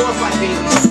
glorified me.